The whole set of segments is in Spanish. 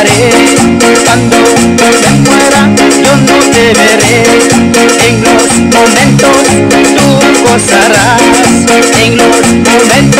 estaré. Cuando me muera, yo no te veré. En los momentos tú gozarás, en los momentos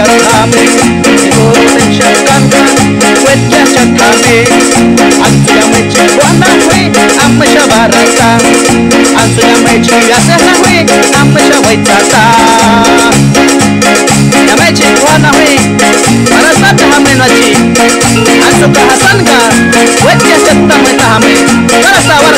Shahrukh Amik Both in Shahrukh With just a kami Ansuya mechi wana hui Amma shabarata Ansuya mechi yasana hui Amma shawaitata Ya mechi wana hui Marasata hamne nachi Ansuka Hasan ka With just a tamita hame Marasata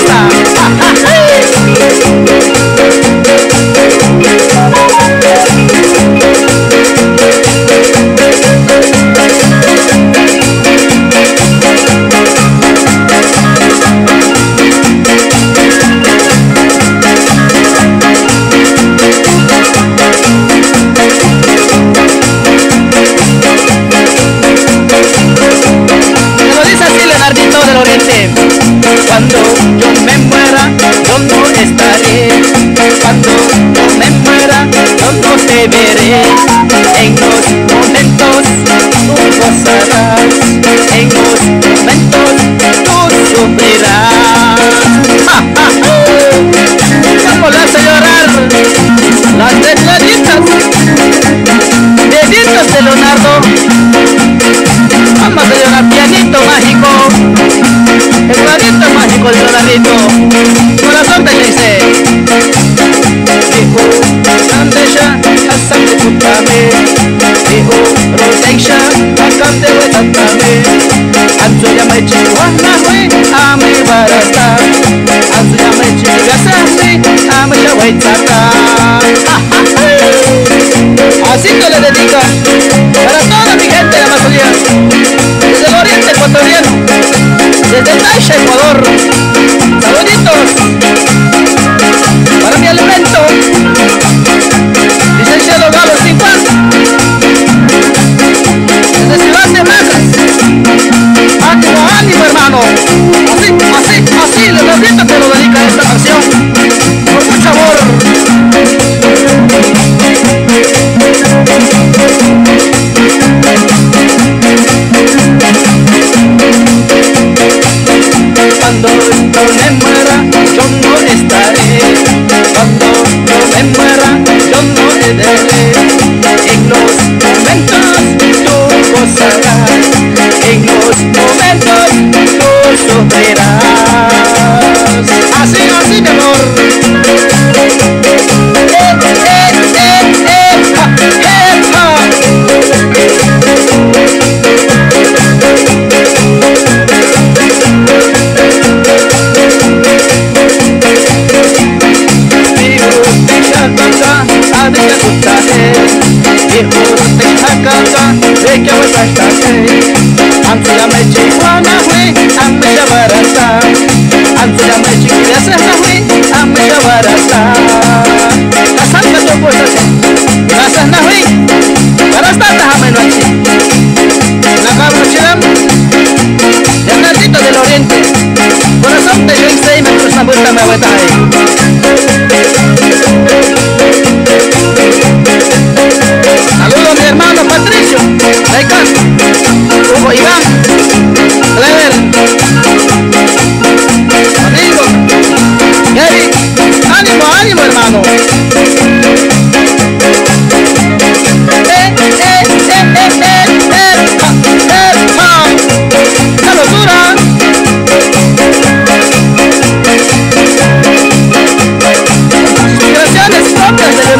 Cuando yo me muera, no estaré. Cuando yo me muera, no te veré. En los momentos tú gozarás. En los momentos tú sufrirás. ¡Ja, ja, ja! Vamos a llorar las tecladitas. Deditos de Leonardo. Vamos a llorar pianito mágico. Leonardito. Corazón te dice. Dijo, Sandesha, Hassan de Putame. Dijo, Rodesha, Hassan de Wetame. Anzu ya me chihuahua, hui, ame barata. Anzu ya me chigasa, hui, ame ya wetata. Así que le dedica para toda mi gente de Amazonía, desde el oriente ecuatoriano, desde Taisha, Ecuador. Oh.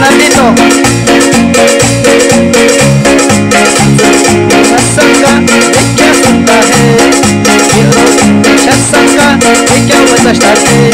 I'm ikaw sa tahe.